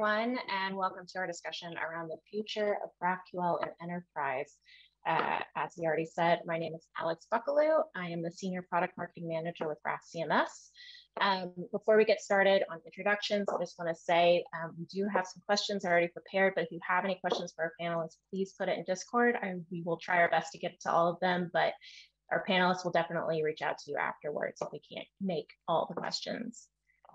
everyone, and welcome to our discussion around the future of GraphQL and enterprise. Uh, as he already said, my name is Alex Buckalew. I am the Senior Product Marketing Manager with Graph CMS. Um, before we get started on introductions, I just want to say um, we do have some questions already prepared, but if you have any questions for our panelists, please put it in Discord. I, we will try our best to get to all of them, but our panelists will definitely reach out to you afterwards if we can't make all the questions.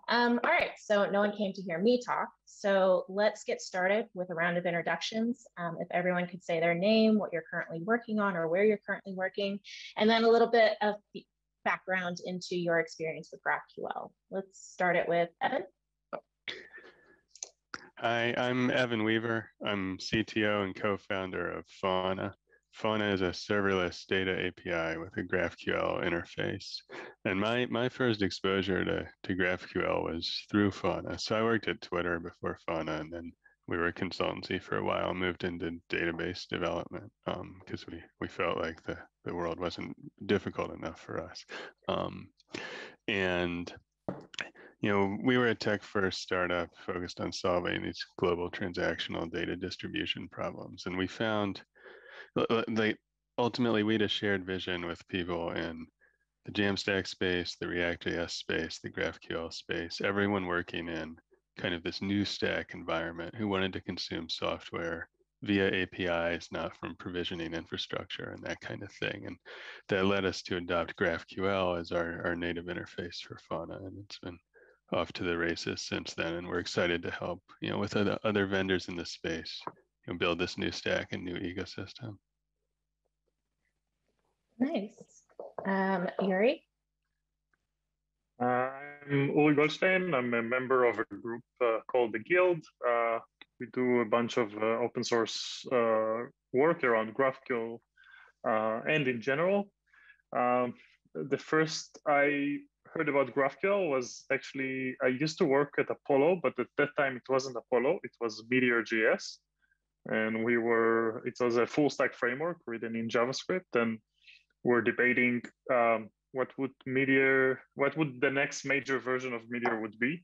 Um, all right, so no one came to hear me talk. So let's get started with a round of introductions. Um, if everyone could say their name, what you're currently working on or where you're currently working, and then a little bit of background into your experience with GraphQL. Let's start it with Evan. Hi, I'm Evan Weaver. I'm CTO and co-founder of Fauna. Fauna is a serverless data API with a GraphQL interface. And my, my first exposure to, to GraphQL was through Fauna. So I worked at Twitter before Fauna, and then we were a consultancy for a while, moved into database development because um, we, we felt like the, the world wasn't difficult enough for us. Um, and you know, we were a tech first startup focused on solving these global transactional data distribution problems. And we found they ultimately we had a shared vision with people in the Jamstack space, the React.js space, the GraphQL space, everyone working in kind of this new stack environment who wanted to consume software via APIs, not from provisioning infrastructure and that kind of thing. And that led us to adopt GraphQL as our, our native interface for Fauna. And it's been off to the races since then. And we're excited to help, you know, with other, other vendors in this space, you know, build this new stack and new ecosystem. Nice. Um, Uri? I'm Uri Goldshtein. I'm a member of a group uh, called the Guild. Uh, we do a bunch of uh, open source uh, work around GraphQL uh, and in general. Um, the first I heard about GraphQL was actually, I used to work at Apollo, but at that time it wasn't Apollo, it was Meteor.js. And we were, it was a full stack framework written in JavaScript. And we're debating um, what would Meteor, what would the next major version of Meteor would be.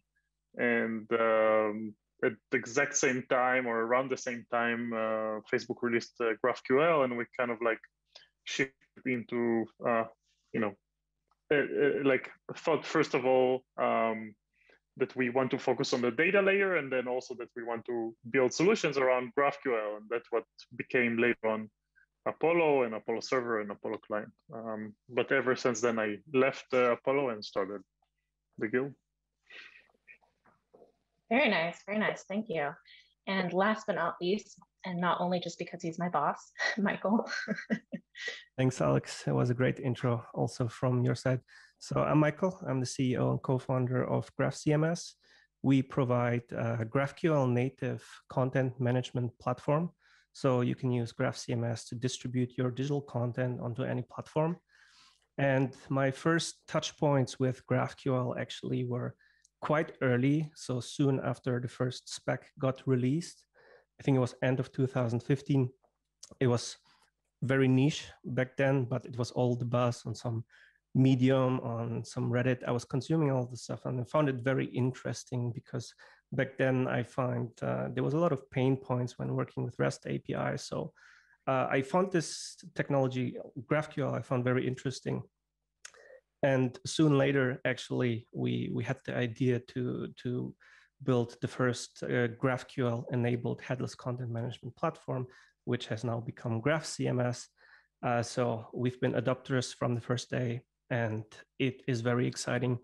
And um, at the exact same time or around the same time, uh, Facebook released uh, GraphQL and we kind of like shifted into, uh, you know, uh, uh, like thought first of all um, that we want to focus on the data layer and then also that we want to build solutions around GraphQL. And that's what became later on Apollo and Apollo Server and Apollo Client. Um, but ever since then, I left uh, Apollo and started the guild. Very nice, very nice. Thank you. And last but not least, and not only just because he's my boss, Michael. Thanks, Alex. It was a great intro also from your side. So I'm Michael. I'm the CEO and co-founder of Graph CMS. We provide a GraphQL native content management platform so you can use Graph CMS to distribute your digital content onto any platform. And my first touch points with GraphQL actually were quite early. So soon after the first spec got released, I think it was end of 2015. It was very niche back then, but it was all the buzz on some medium on some reddit i was consuming all the stuff and i found it very interesting because back then I find uh, there was a lot of pain points when working with REST API. So uh, I found this technology, GraphQL, I found very interesting. And soon later, actually, we, we had the idea to, to build the first uh, GraphQL enabled headless content management platform, which has now become Graph CMS. Uh, so we've been adopters from the first day, and it is very exciting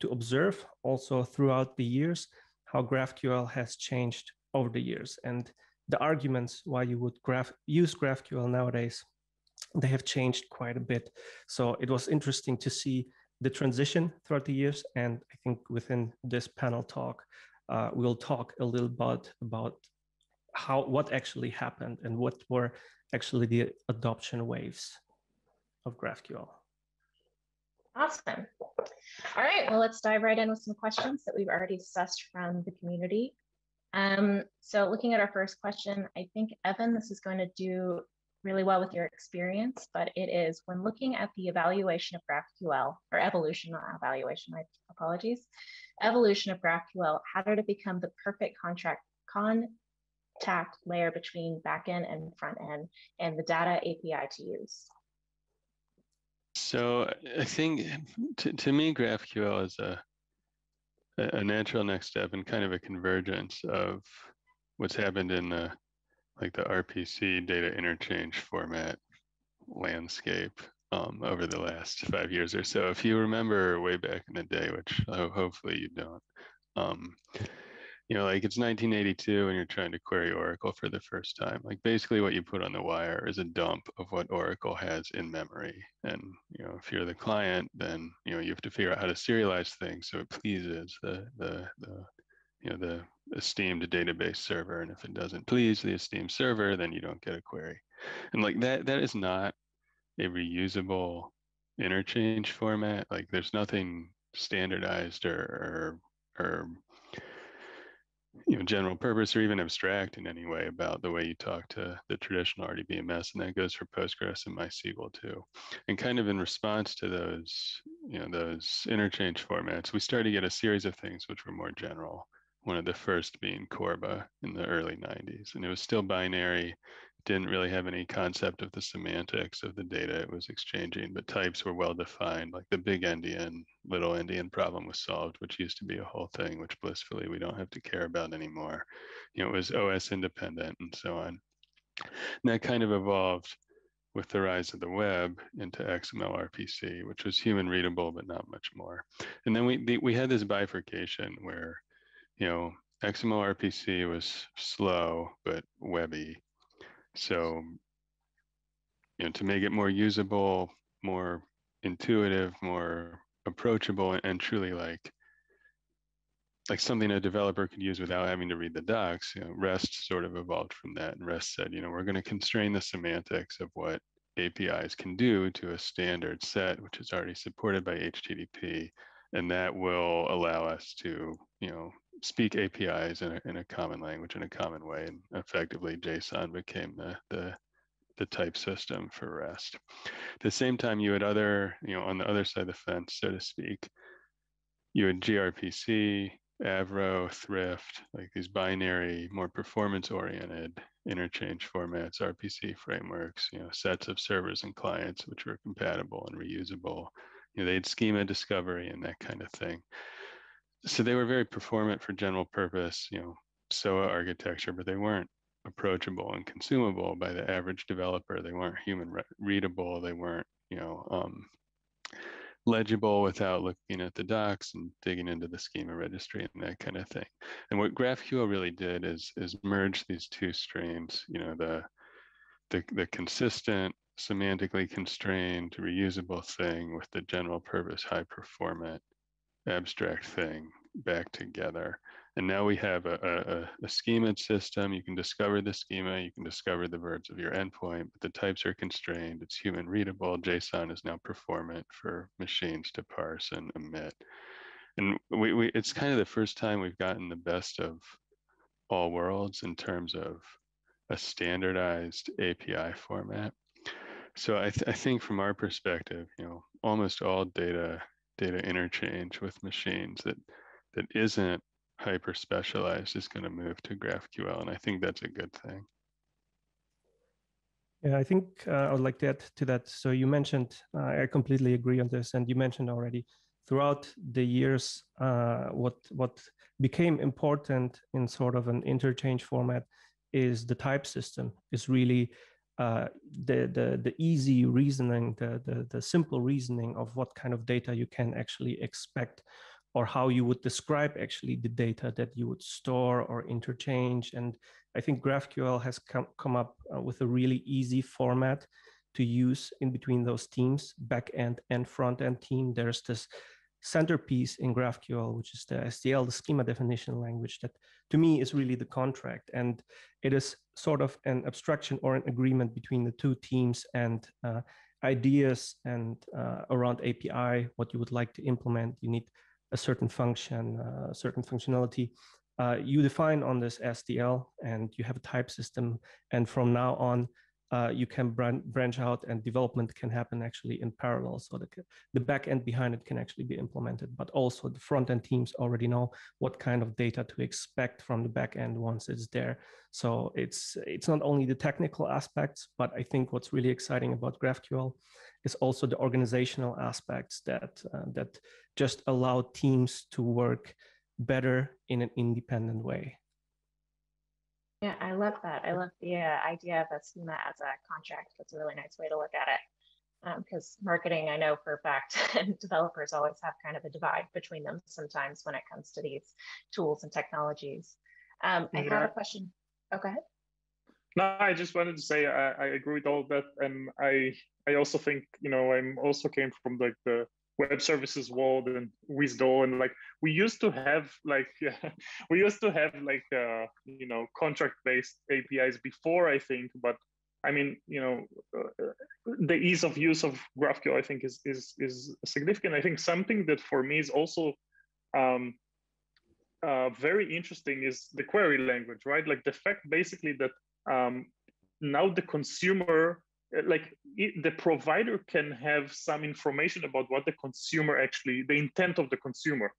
to observe also throughout the years how GraphQL has changed over the years and the arguments why you would graph, use GraphQL nowadays, they have changed quite a bit. So it was interesting to see the transition throughout the years. And I think within this panel talk, uh, we'll talk a little bit about how what actually happened and what were actually the adoption waves of GraphQL. Awesome. All right, well, let's dive right in with some questions that we've already discussed from the community. Um, so looking at our first question, I think, Evan, this is going to do really well with your experience, but it is when looking at the evaluation of GraphQL, or evolution, not evaluation, my apologies, evolution of GraphQL, how did it become the perfect contract contact layer between backend and front end and the data API to use? So I think to, to me, GraphQL is a, a natural next step and kind of a convergence of what's happened in the like the RPC data interchange format landscape um, over the last five years or so. If you remember way back in the day, which hopefully you don't, um, you know, like it's 1982 and you're trying to query Oracle for the first time. Like basically what you put on the wire is a dump of what Oracle has in memory. And, you know, if you're the client, then, you know, you have to figure out how to serialize things so it pleases the, the, the you know, the esteemed database server. And if it doesn't please the esteemed server, then you don't get a query. And like that, that is not a reusable interchange format. Like there's nothing standardized or, or, or you know, general purpose or even abstract in any way about the way you talk to the traditional RDBMS, and that goes for Postgres and MySQL too. And kind of in response to those, you know, those interchange formats, we started to get a series of things which were more general. One of the first being Corba in the early 90s, and it was still binary didn't really have any concept of the semantics of the data it was exchanging, but types were well defined, like the big endian, little endian problem was solved, which used to be a whole thing, which blissfully we don't have to care about anymore. You know, it was OS independent and so on. And that kind of evolved with the rise of the web into XML RPC, which was human readable, but not much more. And then we, we had this bifurcation where, you know, XML RPC was slow, but webby so, you know, to make it more usable, more intuitive, more approachable, and truly like like something a developer could use without having to read the docs, you know, REST sort of evolved from that. And REST said, you know, we're going to constrain the semantics of what APIs can do to a standard set, which is already supported by HTTP. And that will allow us to, you know, speak APIs in a, in a common language in a common way, and effectively JSON became the the the type system for REST. At the same time, you had other, you know, on the other side of the fence, so to speak, you had gRPC, Avro, Thrift, like these binary, more performance-oriented interchange formats, RPC frameworks, you know, sets of servers and clients which were compatible and reusable. You know, they had schema discovery and that kind of thing so they were very performant for general purpose, you know, SOA architecture, but they weren't approachable and consumable by the average developer. They weren't human re readable. They weren't, you know, um, legible without looking at the docs and digging into the schema registry and that kind of thing. And what GraphQL really did is is merge these two streams, you know, the the, the consistent, semantically constrained, reusable thing with the general purpose, high performant abstract thing back together. And now we have a, a, a schema system. You can discover the schema, you can discover the verbs of your endpoint, but the types are constrained. It's human readable. JSON is now performant for machines to parse and emit. And we, we, it's kind of the first time we've gotten the best of all worlds in terms of a standardized API format. So I, th I think from our perspective, you know, almost all data data interchange with machines that that isn't hyper specialized is going to move to GraphQL, and I think that's a good thing. Yeah, I think uh, I would like to add to that. So you mentioned, uh, I completely agree on this, and you mentioned already throughout the years uh, what what became important in sort of an interchange format is the type system is really uh, the, the, the easy reasoning, the, the, the simple reasoning of what kind of data you can actually expect or how you would describe actually the data that you would store or interchange. And I think GraphQL has come, come up uh, with a really easy format to use in between those teams, back end and front end team. There's this centerpiece in GraphQL, which is the SDL, the schema definition language that to me is really the contract. And it is sort of an abstraction or an agreement between the two teams and uh, ideas and uh, around API, what you would like to implement. You need a certain function, uh, certain functionality. Uh, you define on this SDL and you have a type system. And from now on, uh, you can branch out and development can happen actually in parallel. So the, the back end behind it can actually be implemented, but also the front end teams already know what kind of data to expect from the back end once it's there. So it's, it's not only the technical aspects, but I think what's really exciting about GraphQL is also the organizational aspects that, uh, that just allow teams to work better in an independent way. Yeah, I love that. I love the uh, idea of a schema as a contract. That's a really nice way to look at it. Because um, marketing, I know for a fact, and developers always have kind of a divide between them sometimes when it comes to these tools and technologies. Um, I have a question. Oh, go ahead. No, I just wanted to say I, I agree with all that, and I I also think you know I'm also came from like the web services world and WSDL and like we used to have like we used to have like uh, you know contract based APIs before I think but I mean you know uh, the ease of use of GraphQL I think is is is significant. I think something that for me is also um, uh, very interesting is the query language right? Like the fact basically that um, now the consumer like it, the provider can have some information about what the consumer actually the intent of the consumer.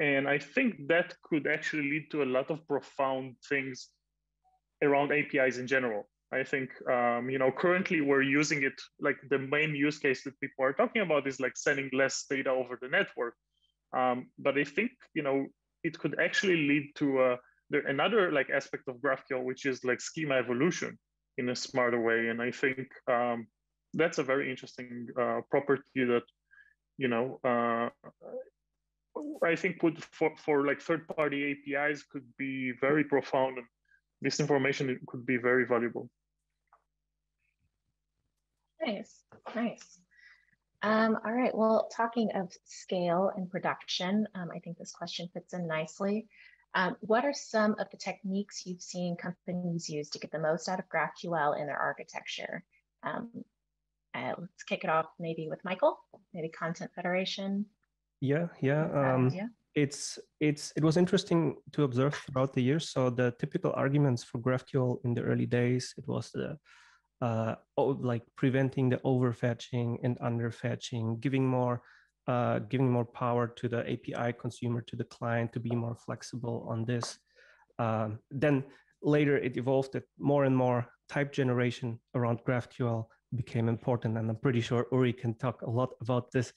And i think that could actually lead to a lot of profound things around apis in general. I think um, you know currently we're using it like the main use case that people are talking about is like sending less data over the network. Um, but i think you know it could actually lead to uh, another like aspect of graphql which is like schema evolution in a smarter way. And I think um, that's a very interesting uh, property that, you know, uh, I think would for, for like third party APIs could be very profound and this information could be very valuable. Nice, nice. Um, all right, well, talking of scale and production, um, I think this question fits in nicely. Um, what are some of the techniques you've seen companies use to get the most out of GraphQL in their architecture? Um, uh, let's kick it off maybe with Michael, maybe Content Federation. Yeah, yeah. Um, it's it's it was interesting to observe throughout the years. So the typical arguments for GraphQL in the early days, it was the uh, like preventing the overfetching and underfetching, giving more uh, giving more power to the API consumer, to the client to be more flexible on this. Um, then later it evolved that more and more type generation around GraphQL became important. And I'm pretty sure Uri can talk a lot about this.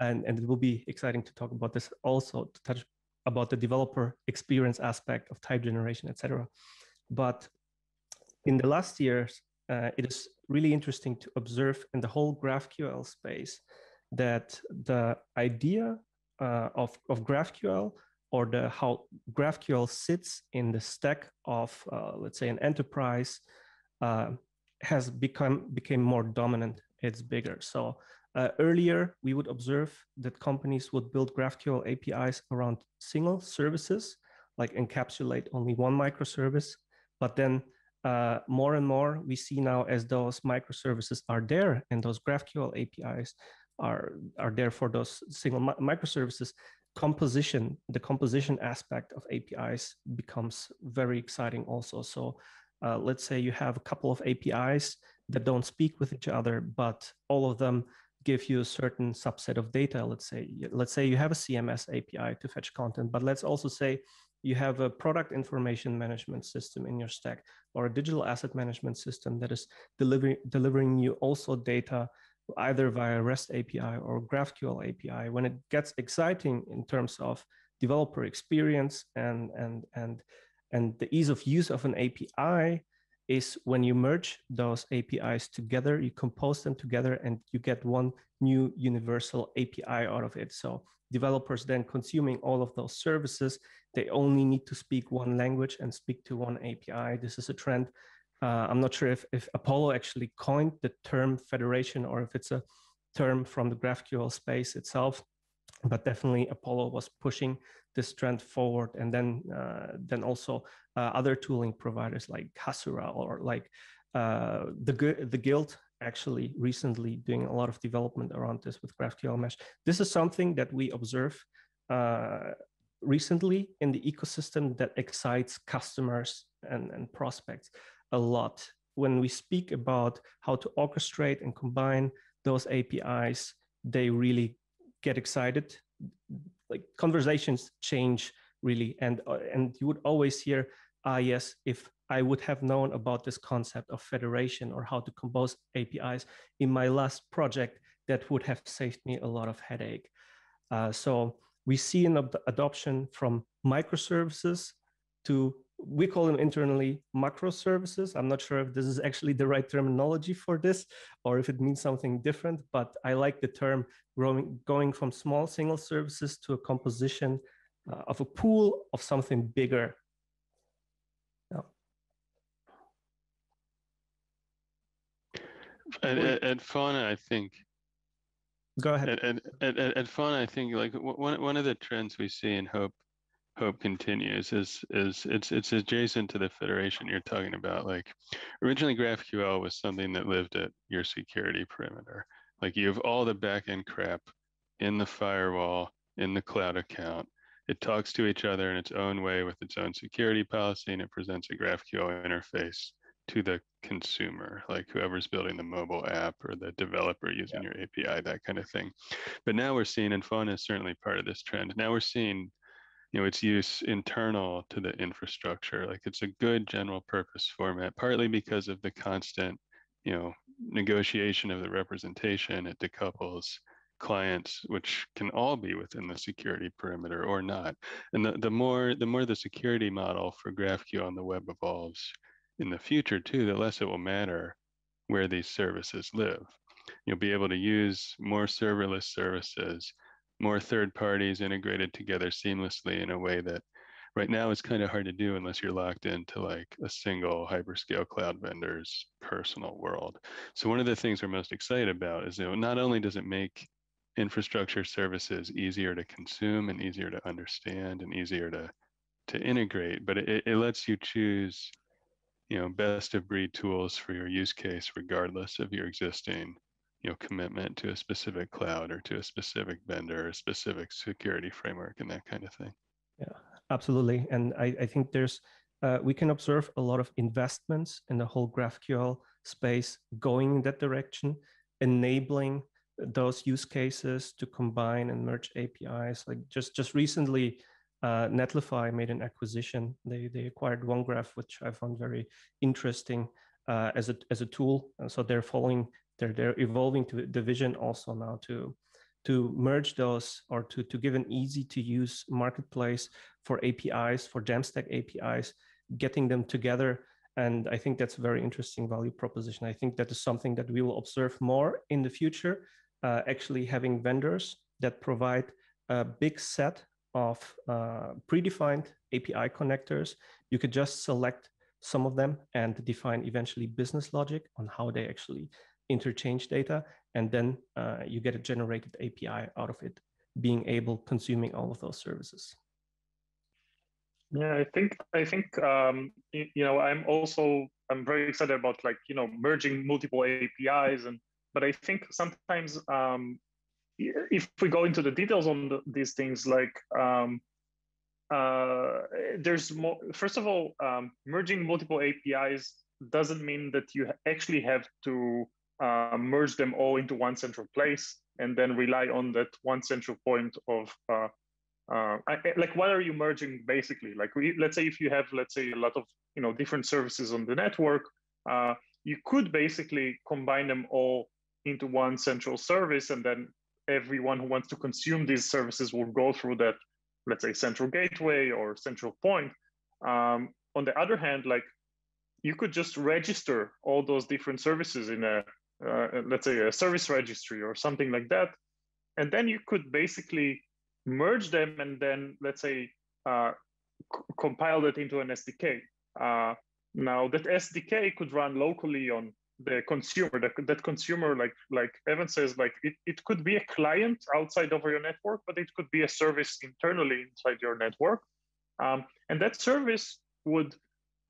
And, and it will be exciting to talk about this also to touch about the developer experience aspect of type generation, etc. But in the last years, uh, it is really interesting to observe in the whole GraphQL space that the idea uh, of, of GraphQL or the how GraphQL sits in the stack of, uh, let's say, an enterprise uh, has become became more dominant. It's bigger. So uh, earlier, we would observe that companies would build GraphQL APIs around single services, like encapsulate only one microservice. But then uh, more and more, we see now as those microservices are there and those GraphQL APIs are are there for those single mi microservices composition the composition aspect of apis becomes very exciting also. So uh, let's say you have a couple of apis that don't speak with each other but all of them give you a certain subset of data let's say let's say you have a cms api to fetch content but let's also say you have a product information management system in your stack or a digital asset management system that is delivering delivering you also data either via REST API or GraphQL API. When it gets exciting in terms of developer experience and, and, and, and the ease of use of an API is when you merge those APIs together, you compose them together and you get one new universal API out of it. So developers then consuming all of those services, they only need to speak one language and speak to one API. This is a trend uh, I'm not sure if, if Apollo actually coined the term federation or if it's a term from the GraphQL space itself, but definitely Apollo was pushing this trend forward. And then, uh, then also uh, other tooling providers like Hasura or like uh, the, the Guild actually recently doing a lot of development around this with GraphQL Mesh. This is something that we observe uh, recently in the ecosystem that excites customers and, and prospects a lot when we speak about how to orchestrate and combine those APIs, they really get excited. Like conversations change really, and uh, and you would always hear, ah, yes, if I would have known about this concept of federation or how to compose APIs in my last project, that would have saved me a lot of headache. Uh, so we see an ad adoption from microservices to we call them internally macro services. I'm not sure if this is actually the right terminology for this or if it means something different, but I like the term growing, going from small single services to a composition uh, of a pool of something bigger. Yeah. At, at, at Fauna, I think Go ahead. And, at, at, at Fauna, I think like one, one of the trends we see in Hope hope continues is is it's it's adjacent to the federation you're talking about like originally graphql was something that lived at your security perimeter. Like you have all the backend crap in the firewall in the cloud account. It talks to each other in its own way with its own security policy and it presents a graphql interface to the consumer like whoever's building the mobile app or the developer using yeah. your api that kind of thing. But now we're seeing and fauna is certainly part of this trend now we're seeing you know its use internal to the infrastructure like it's a good general purpose format partly because of the constant you know negotiation of the representation it decouples clients which can all be within the security perimeter or not. And the, the more the more the security model for graphql on the web evolves in the future too the less it will matter where these services live. You'll be able to use more serverless services more third parties integrated together seamlessly in a way that right now it's kind of hard to do unless you're locked into like a single hyperscale cloud vendor's personal world. So one of the things we're most excited about is that not only does it make infrastructure services easier to consume and easier to understand and easier to to integrate, but it, it lets you choose, you know, best of breed tools for your use case, regardless of your existing you know commitment to a specific cloud or to a specific vendor or a specific security framework and that kind of thing yeah absolutely and i, I think there's uh, we can observe a lot of investments in the whole graphql space going in that direction enabling those use cases to combine and merge apis like just just recently uh, netlify made an acquisition they they acquired onegraph which i found very interesting uh, as a as a tool. And so they're following they're they're evolving to the vision also now to to merge those or to to give an easy to use marketplace for APIs for Jamstack APIs, getting them together. And I think that's a very interesting value proposition. I think that is something that we will observe more in the future. Uh, actually, having vendors that provide a big set of uh, predefined API connectors, you could just select some of them and define eventually business logic on how they actually interchange data, and then uh, you get a generated API out of it, being able consuming all of those services. Yeah, I think I think um, you know I'm also I'm very excited about like you know merging multiple APIs and but I think sometimes um, if we go into the details on the, these things like um, uh, there's more first of all um, merging multiple APIs doesn't mean that you actually have to uh, merge them all into one central place and then rely on that one central point of uh, uh, like what are you merging basically? Like we, let's say if you have let's say a lot of you know different services on the network uh, you could basically combine them all into one central service and then everyone who wants to consume these services will go through that let's say central gateway or central point. Um, on the other hand like you could just register all those different services in a uh, let's say a service registry or something like that. And then you could basically merge them and then let's say uh, compile that into an SDK. Uh, now that SDK could run locally on the consumer. That, that consumer, like like Evan says, like it, it could be a client outside of your network, but it could be a service internally inside your network. Um, and that service would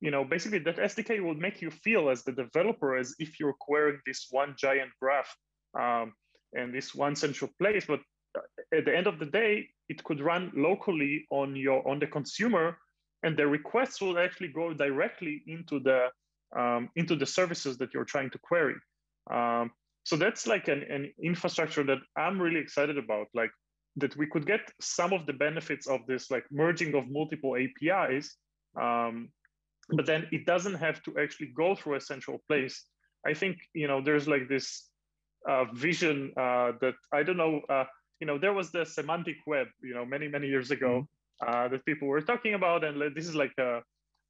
you know, basically that SDK will make you feel as the developer as if you're querying this one giant graph um, and this one central place. But uh, at the end of the day, it could run locally on your on the consumer, and the requests will actually go directly into the um, into the services that you're trying to query. Um, so that's like an, an infrastructure that I'm really excited about, like that we could get some of the benefits of this like merging of multiple APIs, um, but then it doesn't have to actually go through a central place. I think, you know, there's like this uh, vision uh, that I don't know, uh, you know, there was the semantic web, you know, many, many years ago uh, that people were talking about. And this is like, a,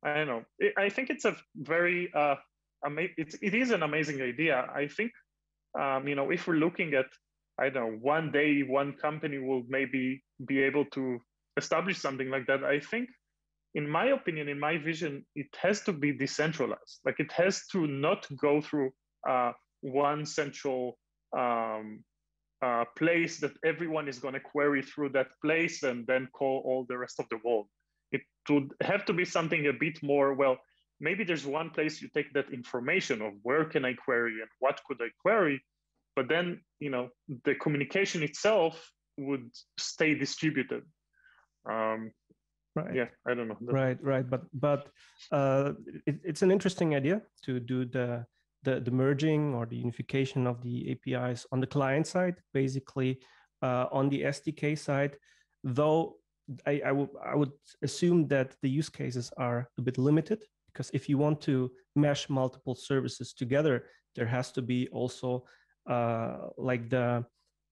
I don't know, I think it's a very, uh, ama- it's, it is an amazing idea. I think, um, you know, if we're looking at, I don't know, one day one company will maybe be able to establish something like that. I think, in my opinion, in my vision, it has to be decentralized. Like it has to not go through uh, one central um, uh, place that everyone is going to query through that place and then call all the rest of the world. It would have to be something a bit more, well, maybe there's one place you take that information of where can I query and what could I query, but then, you know, the communication itself would stay distributed. Um, right. Yeah i don't know right right but but uh, it, it's an interesting idea to do the the, the merging or the unification of the APIs on the client side, basically uh, on the SDK side, though I, I, I would assume that the use cases are a bit limited because if you want to mesh multiple services together, there has to be also uh, like the,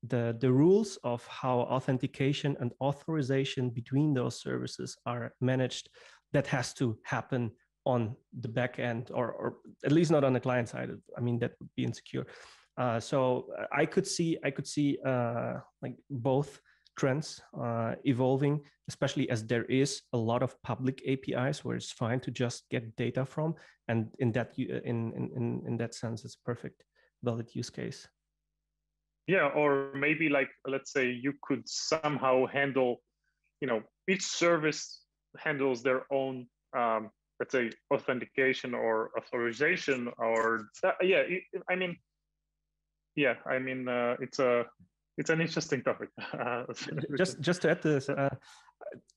the, the rules of how authentication and authorization between those services are managed that has to happen on the back end or, or at least not on the client side i mean that would be insecure. Uh, so i could see i could see uh, like both trends uh, evolving especially as there is a lot of public apis where it's fine to just get data from. And in that in in in that sense it's perfect valid use case yeah or maybe like let's say you could somehow handle you know each service handles their own um, let's say authentication or authorization or uh, yeah i mean yeah i mean uh, it's a it's an interesting topic. Just just to add to this uh,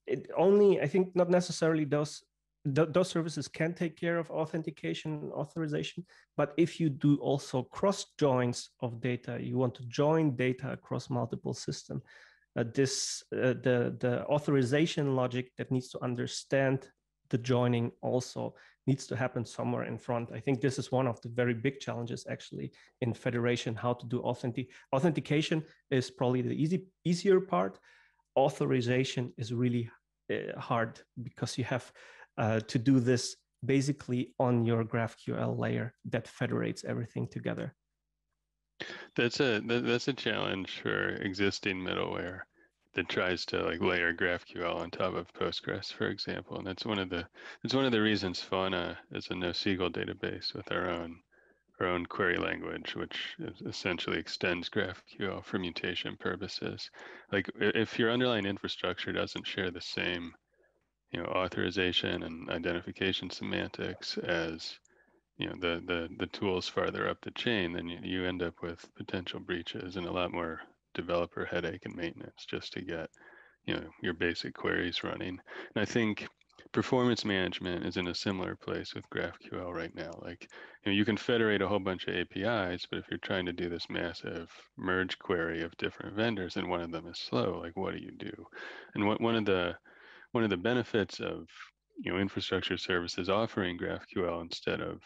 it only i think not necessarily those th those services can take care of authentication and authorization but if you do also cross joins of data you want to join data across multiple systems uh, this uh, the the authorization logic that needs to understand the joining also needs to happen somewhere in front. I think this is one of the very big challenges actually in federation, how to do authentic authentication is probably the easy easier part. Authorization is really uh, hard because you have uh, to do this basically on your GraphQL layer that federates everything together. That's a that's a challenge for existing middleware that tries to like layer GraphQL on top of Postgres, for example. And that's one of the that's one of the reasons Fauna is a NoSQL database with our own our own query language, which essentially extends GraphQL for mutation purposes. Like if your underlying infrastructure doesn't share the same, you know, authorization and identification semantics as you know the the the tools farther up the chain, then you, you end up with potential breaches and a lot more developer headache and maintenance just to get you know your basic queries running. And i think performance management is in a similar place with graphql right now. Like you know you can federate a whole bunch of apis but if you're trying to do this massive merge query of different vendors and one of them is slow. Like what do you do? And what one of the one of the benefits of you know infrastructure services offering graphql instead of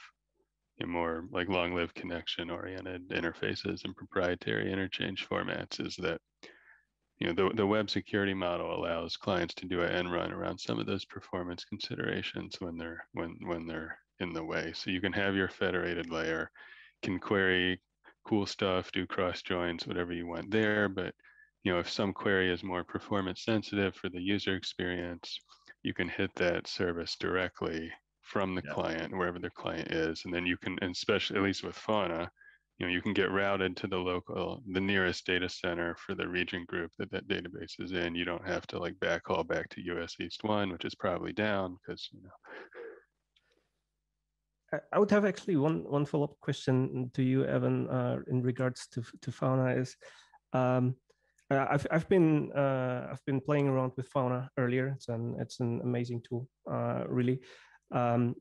more like long-lived connection-oriented interfaces and proprietary interchange formats is that you know the, the web security model allows clients to do an end run around some of those performance considerations when they're when when they're in the way. So you can have your federated layer, can query cool stuff, do cross joins, whatever you want there. But you know if some query is more performance sensitive for the user experience, you can hit that service directly from the yeah. client, wherever the client is. And then you can, especially at least with fauna, you know, you can get routed to the local, the nearest data center for the region group that that database is in. You don't have to like backhaul back to US East 1, which is probably down because, you know. I would have actually one one follow up question to you, Evan, uh, in regards to to fauna. Is um, uh, I've I've been uh, I've been playing around with fauna earlier. It's an it's an amazing tool, uh, really. Um,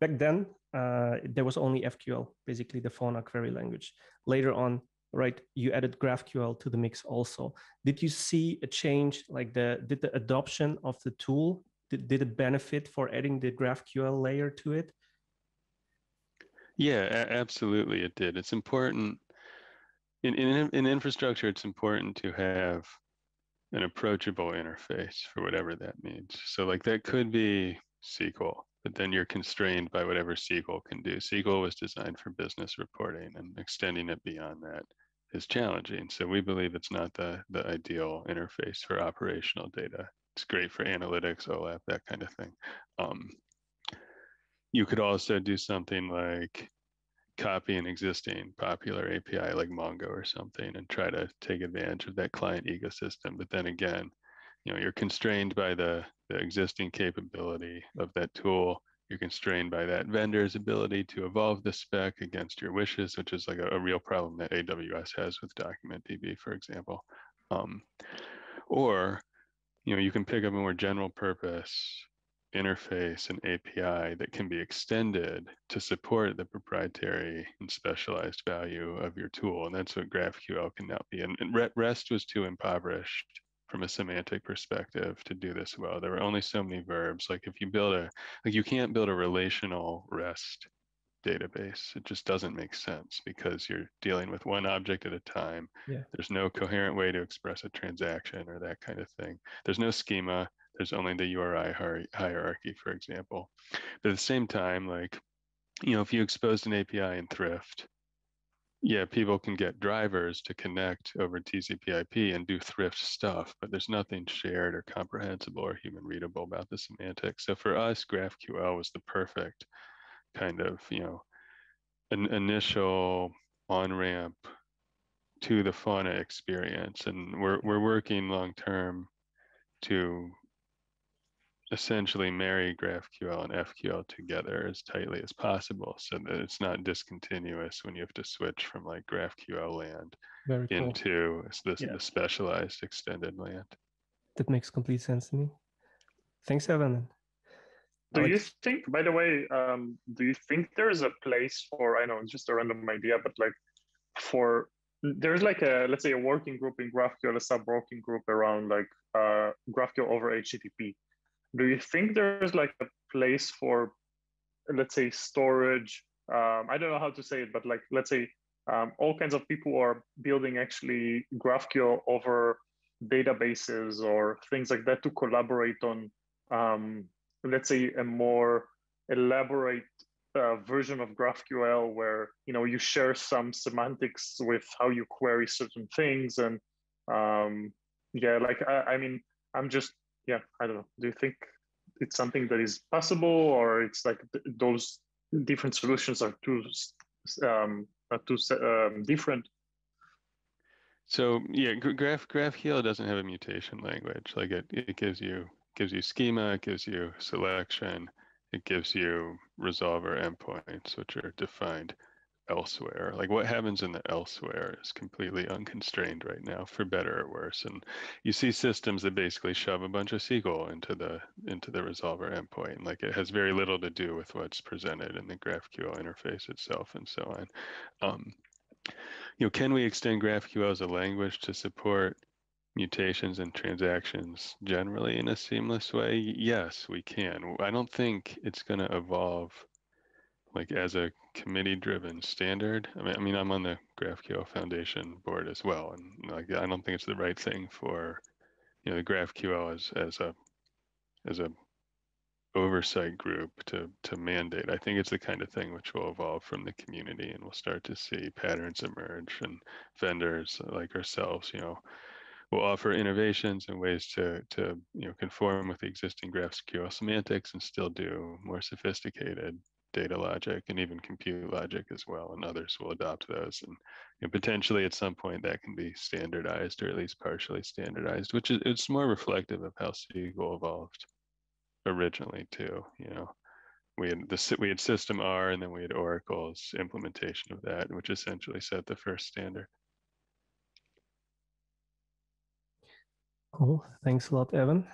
back then, uh, there was only FQL, basically the Fauna query language. Later on, right, you added GraphQL to the mix also. Did you see a change, like the, did the adoption of the tool, did, did it benefit for adding the GraphQL layer to it? Yeah, absolutely it did. It's important, in, in, in infrastructure, it's important to have an approachable interface for whatever that means. So like that could be SQL, but then you're constrained by whatever SQL can do. SQL was designed for business reporting and extending it beyond that is challenging. So we believe it's not the, the ideal interface for operational data. It's great for analytics, OLAP, that kind of thing. Um, you could also do something like copy an existing popular API like Mongo or something and try to take advantage of that client ecosystem. But then again, you know, you're constrained by the, the existing capability of that tool. You're constrained by that vendor's ability to evolve the spec against your wishes, which is like a, a real problem that AWS has with DocumentDB, for example. Um, or, you know, you can pick up a more general purpose interface and API that can be extended to support the proprietary and specialized value of your tool. And that's what GraphQL can now be. And, and REST was too impoverished from a semantic perspective to do this well. There were only so many verbs. Like if you build a, like you can't build a relational REST database. It just doesn't make sense because you're dealing with one object at a time. Yeah. There's no coherent way to express a transaction or that kind of thing. There's no schema. There's only the URI hierarchy, for example. But at the same time, like, you know, if you exposed an API in Thrift, yeah, people can get drivers to connect over TCP/IP and do Thrift stuff, but there's nothing shared or comprehensible or human readable about the semantics. So for us, GraphQL was the perfect kind of, you know, an initial on ramp to the fauna experience, and we're we're working long term to essentially marry GraphQL and FQL together as tightly as possible so that it's not discontinuous when you have to switch from like GraphQL land Very cool. into this Yeah. the specialized extended land. That makes complete sense to me. Thanks, Evan. Do you think, by the way, um, do you think there's a place for, I know it's just a random idea, but like for, there's like a, let's say a working group in GraphQL, a sub working group around like uh, GraphQL over HTTP. Do you think there's like a place for, let's say, storage? Um, I don't know how to say it, but like, let's say um, all kinds of people are building actually GraphQL over databases or things like that to collaborate on um, let's say a more elaborate uh, version of GraphQL where you know you share some semantics with how you query certain things and um, yeah, like I, I mean, I'm just yeah, I don't know. Do you think it's something that is possible, or it's like th- those different solutions are too um, are too um, different? So yeah, Graph GraphQL doesn't have a mutation language. Like it, it gives you gives you schema, it gives you selection, it gives you resolver endpoints, which are defined elsewhere. Like what happens in the elsewhere is completely unconstrained right now, for better or worse. And you see systems that basically shove a bunch of SQL into the into the resolver endpoint. Like it has very little to do with what's presented in the GraphQL interface itself, and so on. Um, you know, can we extend GraphQL as a language to support mutations and transactions generally in a seamless way? Yes, we can. I don't think it's going to evolve like as a committee driven standard. I mean, I mean, I'm on the GraphQL Foundation board as well, and like I don't think it's the right thing for you know the GraphQL as as a as a oversight group to to mandate. I think it's the kind of thing which will evolve from the community, and we'll start to see patterns emerge, and vendors like ourselves, you know, will offer innovations and ways to to you know conform with the existing GraphQL semantics and still do more sophisticated data logic and even compute logic as well, and others will adopt those. And potentially at some point that can be standardized or at least partially standardized, which is it's more reflective of how SQL evolved originally too. You know, we had the we had System R, and then we had Oracle's implementation of that, which essentially set the first standard. Cool. Thanks a lot, Evan.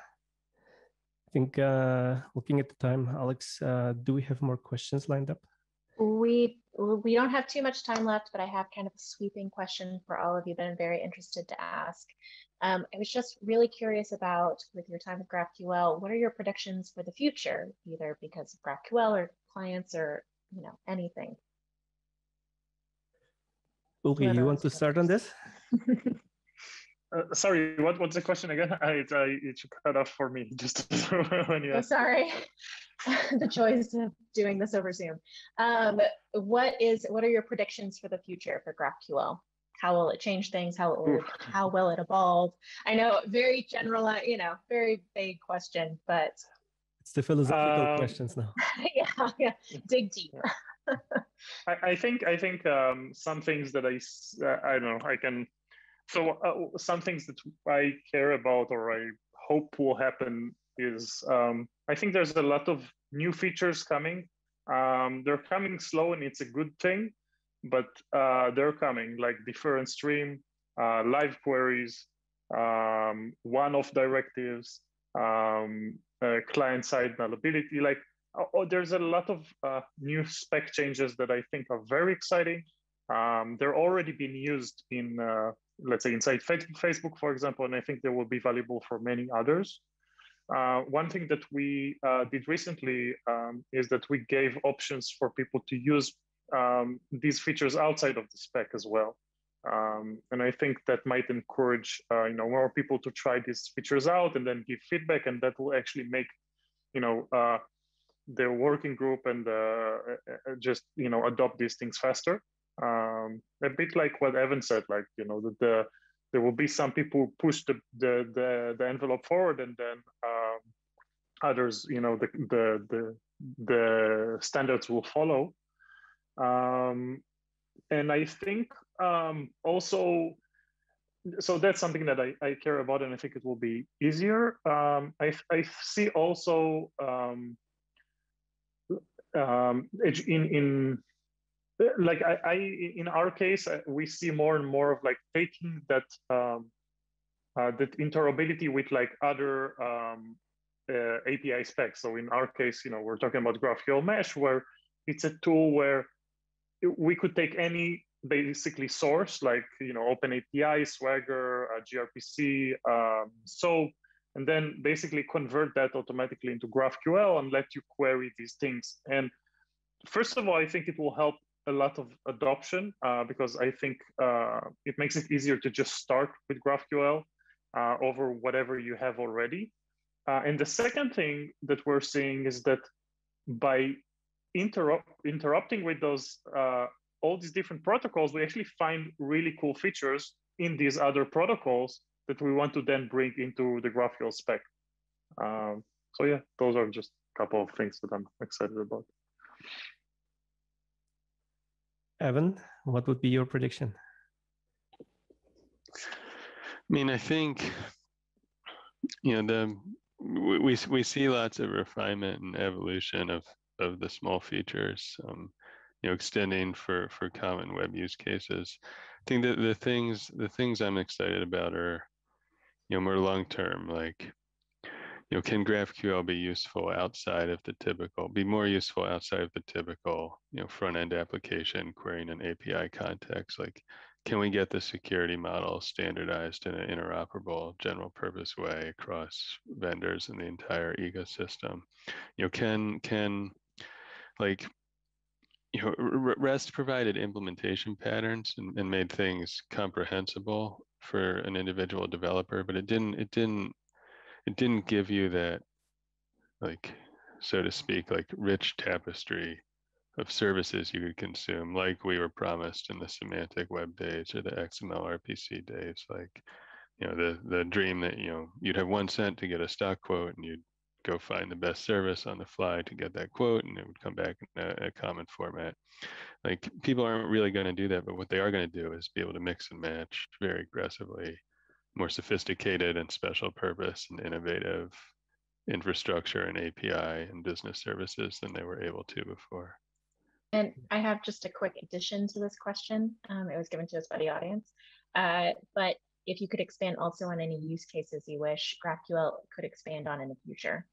Think uh, looking at the time, Alex, uh, do we have more questions lined up? We we don't have too much time left, but I have kind of a sweeping question for all of you that I'm very interested to ask. Um, I was just really curious about, with your time with GraphQL, what are your predictions for the future, either because of GraphQL or clients or you know anything? Uri, you want to start on this? Uh, sorry, what, what's the question again? I, I, it cut off for me just when you oh, sorry, the choice of doing this over Zoom. Um, what is what are your predictions for the future for GraphQL? How will it change things? How will it, how will it evolve? I know very general, you know, very vague question, but it's the philosophical um, questions now. yeah, yeah, dig deep. I, I, think I think um, some things that I uh, I don't know I can so uh, some things that I care about or I hope will happen is um, I think there's a lot of new features coming. Um, they're coming slow and it's a good thing, but uh, they're coming like different stream, uh, live queries, um, oneOf directives, um, uh, client-side nullability. Like oh, oh, there's a lot of uh, new spec changes that I think are very exciting. Um, they're already being used in uh, let's say inside Facebook, for example, and I think they will be valuable for many others. Uh, one thing that we uh, did recently um, is that we gave options for people to use um, these features outside of the spec as well. Um, and I think that might encourage uh, you know more people to try these features out and then give feedback, and that will actually make you know uh, the working group and uh, uh, just you know adopt these things faster um, a bit like what Evan said, like you know that the there will be some people who push the the the, the envelope forward, and then um, others, you know, the the the the standards will follow. Um, and I think um, also, so that's something that I, I care about, and I think it will be easier. Um, I I see also um, in in like I, I, in our case uh, we see more and more of like taking that um, uh, that interoperability with like other um, uh, API specs. So in our case, you know, we're talking about GraphQL Mesh, where it's a tool where we could take any basically source like you know OpenAPI, Swagger, uh, gRPC, um, so and then basically convert that automatically into GraphQL and let you query these things. And first of all, I think it will help a lot of adoption uh, because I think uh, it makes it easier to just start with GraphQL uh, over whatever you have already. Uh, and the second thing that we're seeing is that by interrupt, interrupting with those uh, all these different protocols, we actually find really cool features in these other protocols that we want to then bring into the GraphQL spec. Um, so yeah, those are just a couple of things that I'm excited about. Evan, what would be your prediction? I mean, I think you know the we we see lots of refinement and evolution of of the small features, um, you know, extending for for common web use cases. I think that the things the things I'm excited about are you know more long term, like you know, can GraphQL be useful outside of the typical, be more useful outside of the typical, you know, front end application querying an API context? Like, can we get the security model standardized in an interoperable general purpose way across vendors in the entire ecosystem? You know, can, can like, you know, REST provided implementation patterns and, and made things comprehensible for an individual developer, but it didn't, it didn't it didn't give you that like so to speak like rich tapestry of services you could consume like we were promised in the semantic web days or the xml rpc days like you know the the dream that you know you'd have one cent to get a stock quote and you'd go find the best service on the fly to get that quote and it would come back in a, a common format. Like people aren't really going to do that but what they are going to do is be able to mix and match very aggressively more sophisticated and special purpose and innovative infrastructure and API and business services than they were able to before. And I have just a quick addition to this question. Um, it was given to us by the audience. Uh, but if you could expand also on any use cases you wish GraphQL could expand on in the future.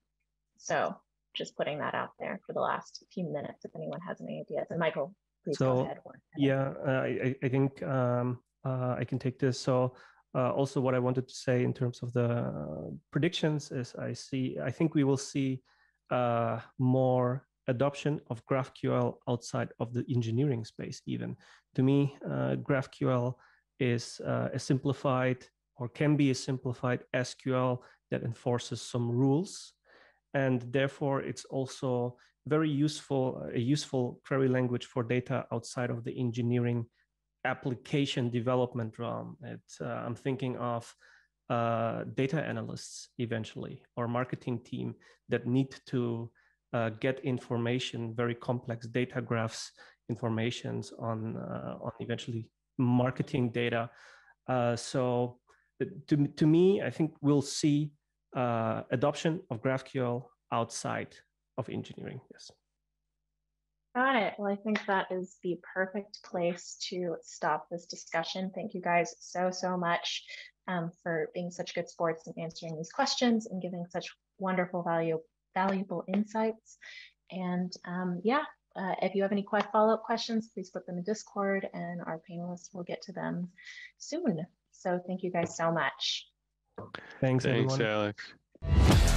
So just putting that out there for the last few minutes, if anyone has any ideas. And Michael, please So, go ahead. Yeah, uh, I, I- I think um, uh, I can take this. So uh, also what I wanted to say in terms of the predictions is I see, I think we will see uh, more adoption of GraphQL outside of the engineering space even. To me, uh, GraphQL is uh, a simplified or can be a simplified SQL that enforces some rules. And therefore, it's also very useful, a useful query language for data outside of the engineering application development realm. It, uh, I'm thinking of uh, data analysts eventually or marketing team that need to uh, get information, very complex data graphs, informations on uh, on eventually marketing data. Uh, so uh, to, to me, I think we'll see adoption of GraphQL outside of engineering. Yes. Got it. Well, I think that is the perfect place to stop this discussion. Thank you guys so, so much um, for being such good sports and answering these questions and giving such wonderful value, valuable insights. And um, yeah, uh, if you have any follow-up questions, please put them in Discord and our panelists will get to them soon. So thank you guys so much. Thanks, Thanks, everyone. Alex.